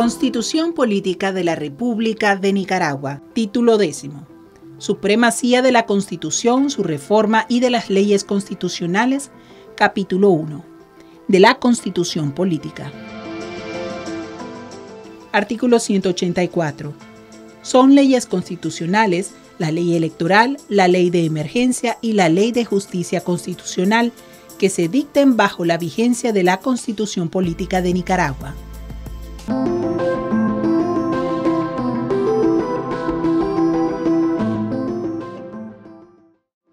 Constitución Política de la República de Nicaragua. Título décimo. Supremacía de la Constitución, su reforma y de las leyes constitucionales. Capítulo 1. De la Constitución Política. Artículo 184. Son leyes constitucionales la ley electoral, la ley de emergencia y la ley de justicia constitucional que se dicten bajo la vigencia de la Constitución Política de Nicaragua.